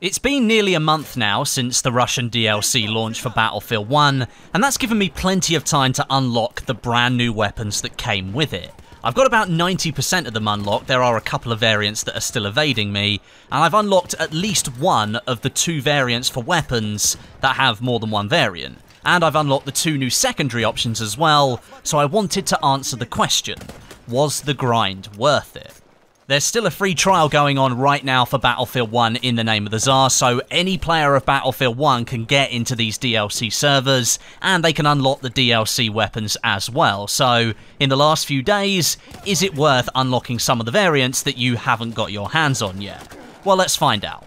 It's been nearly a month now since the Russian DLC launched for Battlefield 1, and that's given me plenty of time to unlock the brand new weapons that came with it. I've got about 90% of them unlocked, there are a couple of variants that are still evading me, and I've unlocked at least one of the two variants for weapons that have more than one variant. And I've unlocked the two new secondary options as well, so I wanted to answer the question, was the grind worth it? There's still a free trial going on right now for Battlefield 1 in the name of the Tsar, so any player of Battlefield 1 can get into these DLC servers, and they can unlock the DLC weapons as well. So, in the last few days, is it worth unlocking some of the variants that you haven't got your hands on yet? Well, let's find out.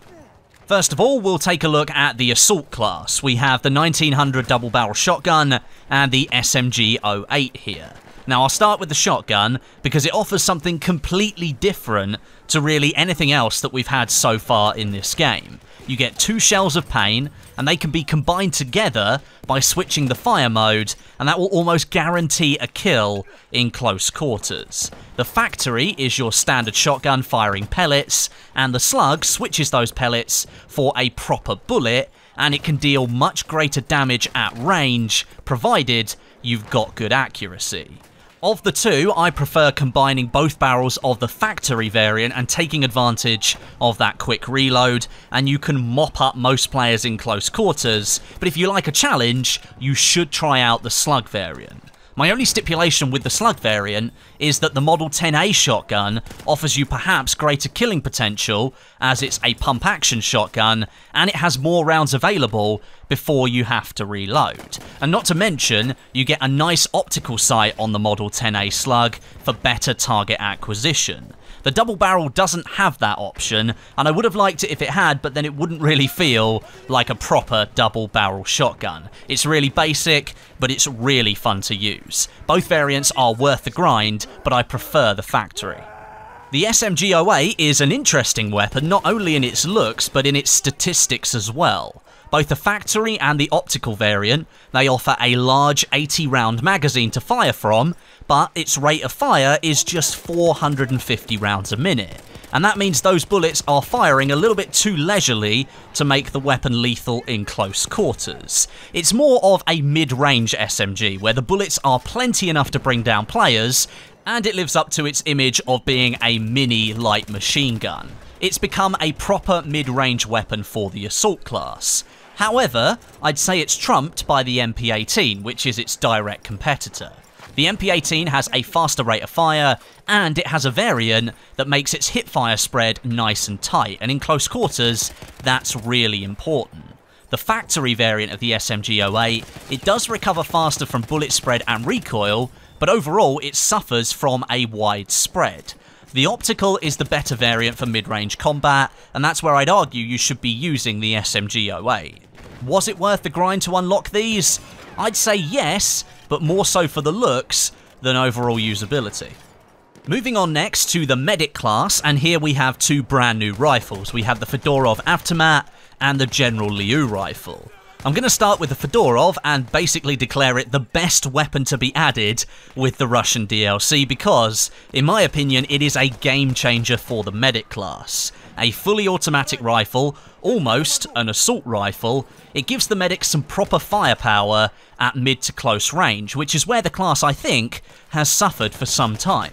First of all, we'll take a look at the Assault class. We have the 1900 double barrel shotgun and the SMG 08 here. Now I'll start with the shotgun because it offers something completely different to really anything else that we've had so far in this game. You get two shells of pain and they can be combined together by switching the fire mode and that will almost guarantee a kill in close quarters. The factory is your standard shotgun firing pellets and the slug switches those pellets for a proper bullet and it can deal much greater damage at range provided you've got good accuracy. Of the two, I prefer combining both barrels of the factory variant and taking advantage of that quick reload, and you can mop up most players in close quarters, but if you like a challenge, you should try out the slug variant. My only stipulation with the slug variant is that the Model 10A shotgun offers you perhaps greater killing potential as it's a pump action shotgun and it has more rounds available before you have to reload. And not to mention, you get a nice optical sight on the Model 10A slug for better target acquisition. The double barrel doesn't have that option, and I would have liked it if it had, but then it wouldn't really feel like a proper double barrel shotgun. It's really basic, but it's really fun to use. Both variants are worth the grind, but I prefer the factory. The SMG-08 is an interesting weapon not only in its looks, but in its statistics as well. Both the factory and the optical variant, they offer a large 80 round magazine to fire from, but its rate of fire is just 450 rounds a minute. And that means those bullets are firing a little bit too leisurely to make the weapon lethal in close quarters. It's more of a mid-range SMG, where the bullets are plenty enough to bring down players, and it lives up to its image of being a mini light machine gun. It's become a proper mid-range weapon for the assault class. However, I'd say it's trumped by the MP18, which is its direct competitor. The MP18 has a faster rate of fire, and it has a variant that makes its hipfire spread nice and tight, and in close quarters, that's really important. The factory variant of the SMG-08, it does recover faster from bullet spread and recoil, but overall it suffers from a wide spread. The optical is the better variant for mid-range combat, and that's where I'd argue you should be using the SMG-08. Was it worth the grind to unlock these? I'd say yes, but more so for the looks than overall usability. Moving on next to the Medic class, and here we have two brand new rifles. We have the Fedorov Avtomat and the General Liu rifle. I'm going to start with the Fedorov and basically declare it the best weapon to be added with the Russian DLC because, in my opinion, it is a game changer for the Medic class. A fully automatic rifle, almost an assault rifle, it gives the medic some proper firepower at mid to close range, which is where the class, I think, has suffered for some time.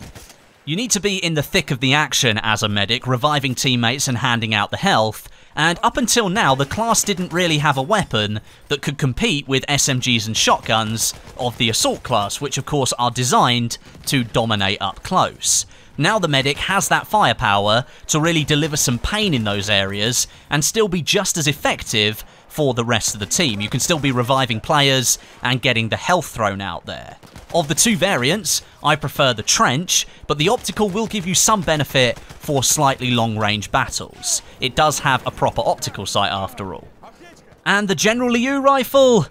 You need to be in the thick of the action as a medic, reviving teammates and handing out the health, and up until now the class didn't really have a weapon that could compete with SMGs and shotguns of the assault class, which of course are designed to dominate up close. Now the medic has that firepower to really deliver some pain in those areas and still be just as effective for the rest of the team. You can still be reviving players and getting the health thrown out there. Of the two variants, I prefer the trench, but the optical will give you some benefit for slightly long-range battles. It does have a proper optical sight after all. And the General Liu rifle?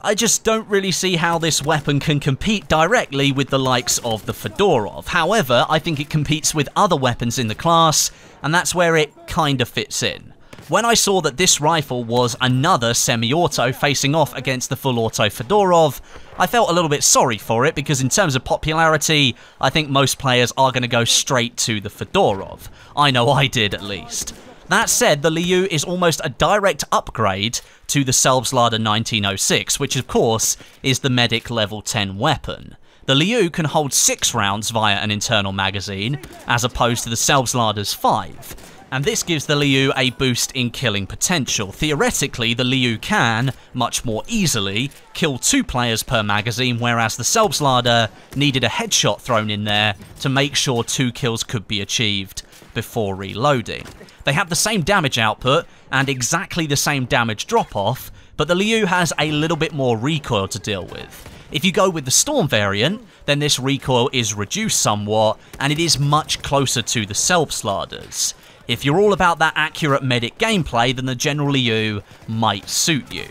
I just don't really see how this weapon can compete directly with the likes of the Fedorov. However, I think it competes with other weapons in the class, and that's where it kinda fits in. When I saw that this rifle was another semi-auto facing off against the full-auto Fedorov, I felt a little bit sorry for it because in terms of popularity, I think most players are going to go straight to the Fedorov. I know I did at least. That said, the Liu is almost a direct upgrade to the Selbstlade 1906, which of course is the medic level 10 weapon. The Liu can hold 6 rounds via an internal magazine, as opposed to the Selbstlade's 5 and this gives the Liu a boost in killing potential. Theoretically, the Liu can, much more easily, kill two players per magazine, whereas the Selbstlade needed a headshot thrown in there to make sure two kills could be achieved before reloading. They have the same damage output and exactly the same damage drop-off, but the Liu has a little bit more recoil to deal with. If you go with the Storm variant, then this recoil is reduced somewhat, and it is much closer to the Selbstlades. If you're all about that accurate medic gameplay, then the General Liu might suit you.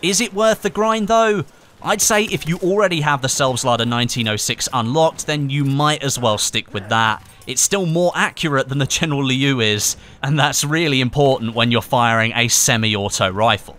Is it worth the grind though? I'd say if you already have the Selbstlade 1906 unlocked, then you might as well stick with that. It's still more accurate than the General Liu is, and that's really important when you're firing a semi-auto rifle.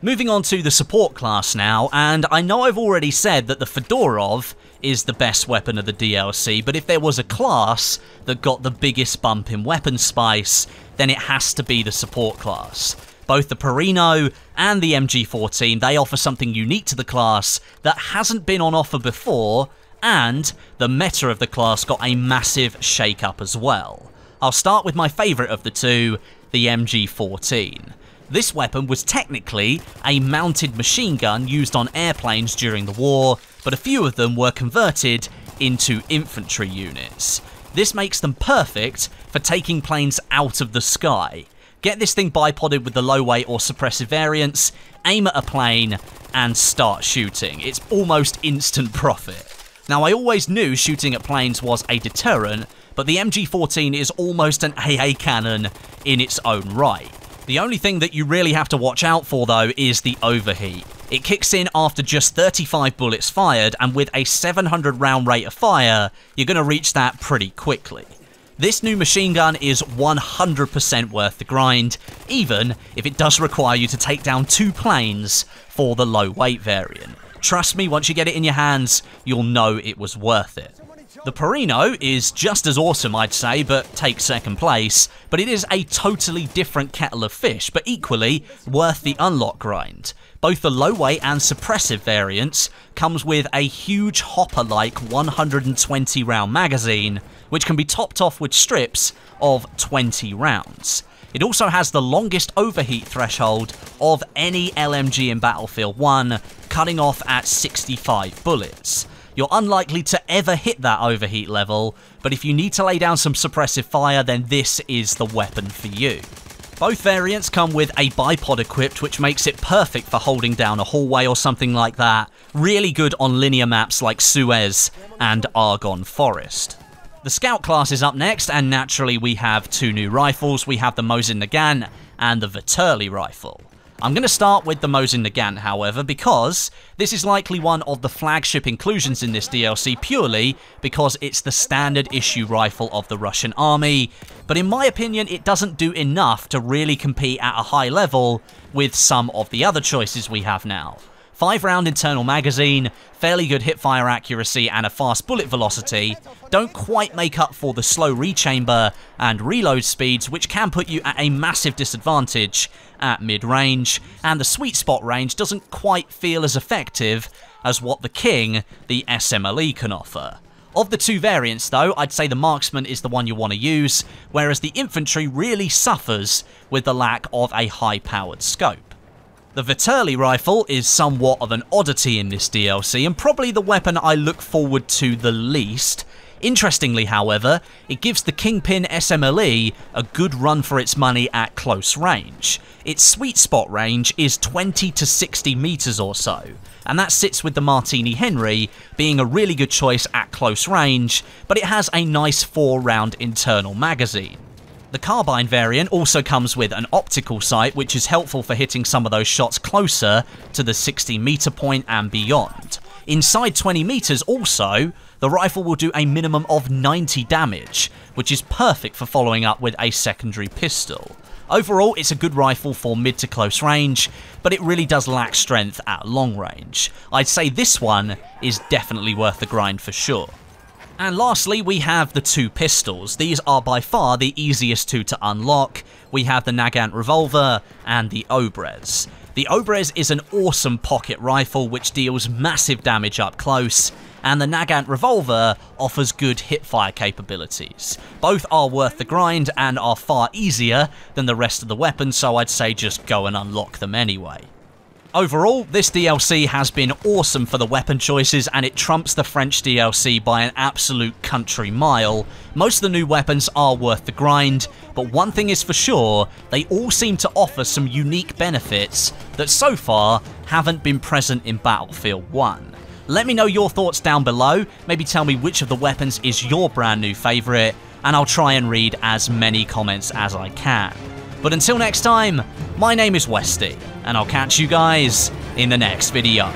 Moving on to the support class now, and I know I've already said that the Fedorov is the best weapon of the DLC, but if there was a class that got the biggest bump in weapon spice, then it has to be the support class. Both the Perino and the MG14, they offer something unique to the class that hasn't been on offer before, and the meta of the class got a massive shake-up as well. I'll start with my favourite of the two, the MG14. This weapon was technically a mounted machine gun used on airplanes during the war, but a few of them were converted into infantry units. This makes them perfect for taking planes out of the sky. Get this thing bipodded with the low weight or suppressive variants, aim at a plane, and start shooting. It's almost instant profit. Now, I always knew shooting at planes was a deterrent, but the MG14 is almost an AA cannon in its own right. The only thing that you really have to watch out for though is the overheat. It kicks in after just 35 bullets fired and with a 700 round rate of fire, you're going to reach that pretty quickly. This new machine gun is 100% worth the grind, even if it does require you to take down two planes for the low weight variant. Trust me, once you get it in your hands, you'll know it was worth it. The Perino is just as awesome, I'd say, but takes second place, but it is a totally different kettle of fish, but equally worth the unlock grind. Both the low weight and suppressive variants comes with a huge hopper-like 120 round magazine, which can be topped off with strips of 20 rounds. It also has the longest overheat threshold of any LMG in Battlefield 1, cutting off at 65 bullets. You're unlikely to ever hit that overheat level, but if you need to lay down some suppressive fire, then this is the weapon for you. Both variants come with a bipod equipped, which makes it perfect for holding down a hallway or something like that. Really good on linear maps like Suez and Argonne Forest. The Scout class is up next, and naturally we have two new rifles. We have the Mosin Nagant and the Vetterli rifle. I'm going to start with the Mosin Nagant, however, because this is likely one of the flagship inclusions in this DLC purely because it's the standard issue rifle of the Russian army, but in my opinion it doesn't do enough to really compete at a high level with some of the other choices we have now. 5 round internal magazine, fairly good hipfire accuracy and a fast bullet velocity don't quite make up for the slow rechamber and reload speeds which can put you at a massive disadvantage at mid-range, and the sweet spot range doesn't quite feel as effective as what the King, the SMLE, can offer. Of the two variants though, I'd say the marksman is the one you want to use, whereas the infantry really suffers with the lack of a high-powered scope. The Vetterli rifle is somewhat of an oddity in this DLC and probably the weapon I look forward to the least. Interestingly, however, it gives the Kingpin SMLE a good run for its money at close range. Its sweet spot range is 20 to 60 meters or so, and that sits with the Martini Henry being a really good choice at close range, but it has a nice 4 round internal magazine. The carbine variant also comes with an optical sight which is helpful for hitting some of those shots closer to the 60 meter point and beyond. Inside 20 meters also, the rifle will do a minimum of 90 damage, which is perfect for following up with a secondary pistol. Overall, it's a good rifle for mid to close range, but it really does lack strength at long range. I'd say this one is definitely worth the grind for sure. And lastly, we have the two pistols. These are by far the easiest two to unlock, we have the Nagant Revolver and the Obrez. The Obrez is an awesome pocket rifle which deals massive damage up close, and the Nagant Revolver offers good hipfire capabilities. Both are worth the grind and are far easier than the rest of the weapons, so I'd say just go and unlock them anyway. Overall, this DLC has been awesome for the weapon choices and it trumps the French DLC by an absolute country mile. Most of the new weapons are worth the grind, but one thing is for sure, they all seem to offer some unique benefits that so far haven't been present in Battlefield 1. Let me know your thoughts down below, maybe tell me which of the weapons is your brand new favourite, and I'll try and read as many comments as I can. But until next time, my name is Westie, and I'll catch you guys in the next video.